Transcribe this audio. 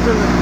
Ладжина.